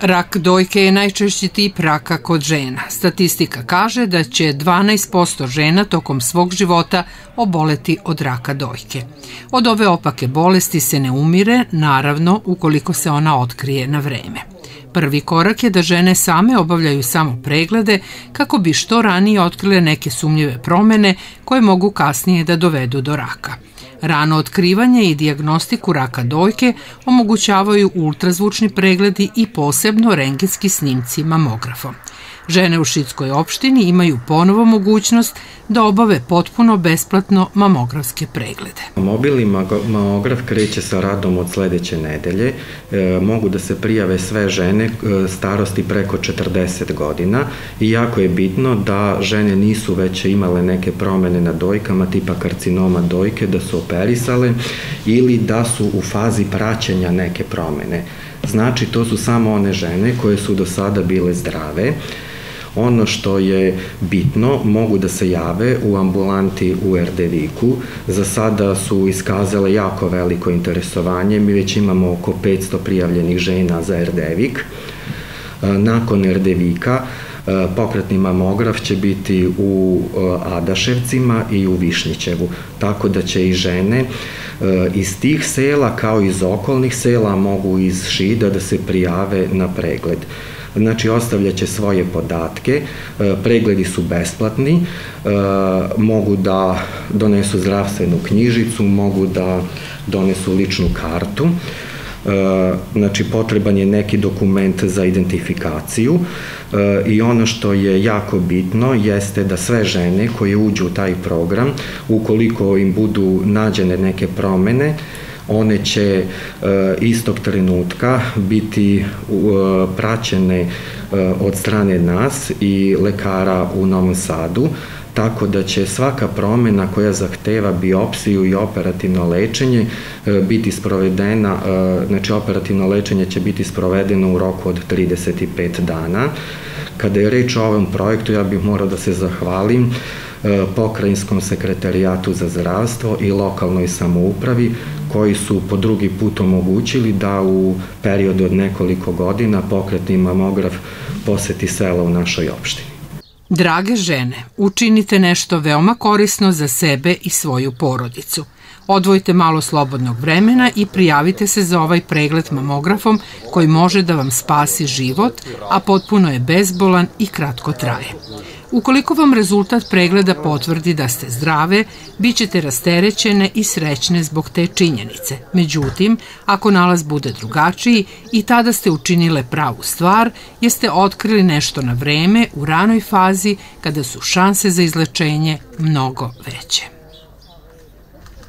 Rak dojke je najčešći tip raka kod žena. Statistika kaže da će 12% žena tokom svog života oboleti od raka dojke. Od ove opake bolesti se ne umire, naravno, ukoliko se ona otkrije na vreme. Prvi korak je da žene same obavljaju samo preglede kako bi što ranije otkrile neke sumnjive promene koje mogu kasnije da dovedu do raka. Rano otkrivanje i diagnostiku raka dojke omogućavaju ultrazvučni pregledi i posebno rengenski snimci mamografom. Žene u Šitskoj opštini imaju ponovo mogućnost da obave potpuno besplatno mamografske preglede. Mobilni mamograf kreće sa radom od sledeće nedelje. E, mogu da se prijave sve žene e, starosti preko 40 godina i jako je bitno da žene nisu već imale neke promene na dojkama tipa karcinoma dojke, da su operisale ili da su u fazi praćenja neke promene. Znači, to su samo one žene koje su do sada bile zdrave, Ono što je bitno, mogu da se jave u ambulanti u Erdeviku. Za sada su iskazale jako veliko interesovanje. Mi već imamo oko 500 prijavljenih žena za Erdevik. E, nakon Erdevika e, pokretni mamograf će biti u e, Adaševcima i u Višnjićevu, tako da će i žene iz tih sela kao iz okolnih sela mogu iz Šida da se prijave na pregled. Znači ostavljaće svoje podatke, e, pregledi su besplatni, e, mogu da donesu zdravstvenu knjižicu, mogu da donesu ličnu kartu, e, znači potreban je neki dokument za identifikaciju i ono što je jako bitno jeste da sve žene koje uđu u taj program, ukoliko im budu nađene neke promene, one će e, istog trenutka biti e, praćene e, od strane nas i lekara u Novom Sadu, tako da će svaka promena koja zahteva biopsiju i operativno lečenje biti sprovedena, znači operativno lečenje će biti sprovedeno u roku od 35 dana. Kada je reč o ovom projektu, ja bih morao da se zahvalim pokrajinskom sekretarijatu za zdravstvo i lokalnoj samoupravi koji su po drugi put omogućili da u periodu od nekoliko godina pokretni mamograf poseti sela u našoj opštini. Drage žene, učinite nešto veoma korisno za sebe i svoju porodicu. Odvojite malo slobodnog vremena i prijavite se za ovaj pregled mamografom koji može da vam spasi život, a potpuno je bezbolan i kratko traje. Ukoliko vam rezultat pregleda potvrdi da ste zdrave, bit ćete rasterećene i srećne zbog te činjenice. Međutim, ako nalaz bude drugačiji i tada ste učinile pravu stvar, jeste otkrili nešto na vreme u ranoj fazi kada su šanse za izlečenje mnogo veće.